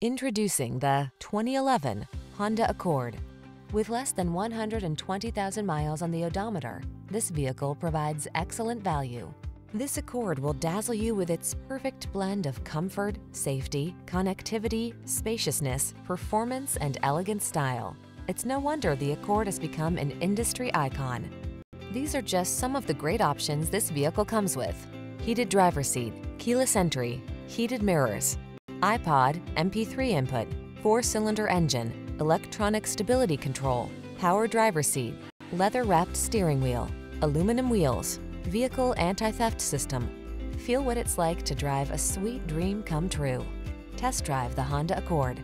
Introducing the 2011 Honda Accord. With less than 120,000 miles on the odometer, this vehicle provides excellent value. This Accord will dazzle you with its perfect blend of comfort, safety, connectivity, spaciousness, performance, and elegant style. It's no wonder the Accord has become an industry icon. These are just some of the great options this vehicle comes with. Heated driver seat, keyless entry, heated mirrors, iPod, MP3 input, four-cylinder engine, electronic stability control, power driver seat, leather-wrapped steering wheel, aluminum wheels, vehicle anti-theft system. Feel what it's like to drive a sweet dream come true. Test drive the Honda Accord.